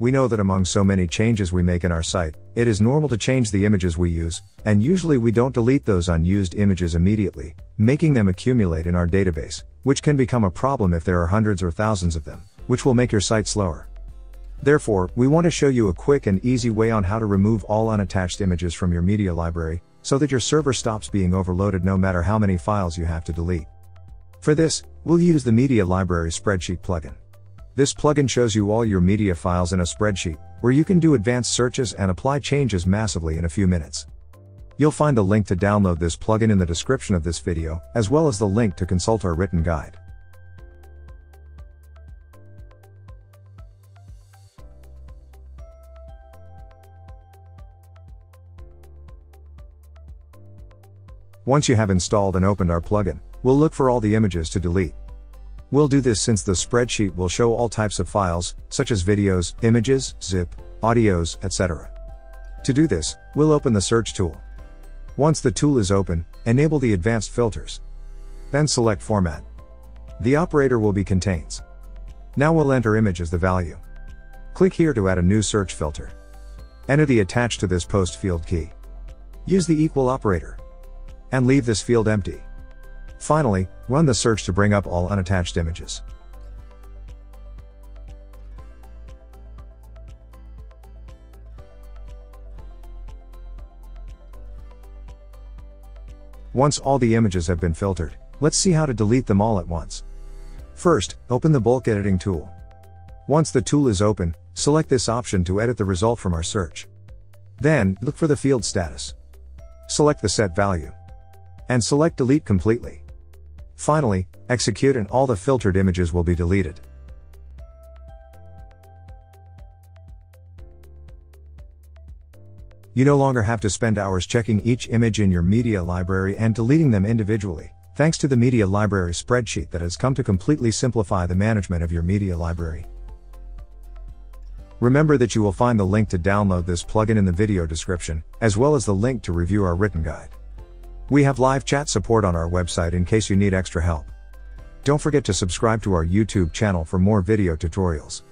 We know that among so many changes we make in our site, it is normal to change the images we use, and usually we don't delete those unused images immediately, making them accumulate in our database, which can become a problem if there are hundreds or thousands of them, which will make your site slower. Therefore, we want to show you a quick and easy way on how to remove all unattached images from your media library, so that your server stops being overloaded no matter how many files you have to delete. For this, we'll use the Media Library Spreadsheet plugin. This plugin shows you all your media files in a spreadsheet, where you can do advanced searches and apply changes massively in a few minutes. You'll find the link to download this plugin in the description of this video, as well as the link to consult our written guide. Once you have installed and opened our plugin, we'll look for all the images to delete. We'll do this since the spreadsheet will show all types of files, such as videos, images, zip, audios, etc. To do this, we'll open the search tool. Once the tool is open, enable the advanced filters. Then select format. The operator will be contains. Now we'll enter image as the value. Click here to add a new search filter. Enter the attached to this post field key. Use the equal operator. And leave this field empty. Finally, run the search to bring up all unattached images. Once all the images have been filtered, let's see how to delete them all at once. First, open the bulk editing tool. Once the tool is open, select this option to edit the result from our search. Then, look for the field status. Select the set value. And select delete completely. Finally, execute and all the filtered images will be deleted. You no longer have to spend hours checking each image in your media library and deleting them individually, thanks to the media library spreadsheet that has come to completely simplify the management of your media library. Remember that you will find the link to download this plugin in the video description, as well as the link to review our written guide. We have live chat support on our website in case you need extra help. Don't forget to subscribe to our YouTube channel for more video tutorials.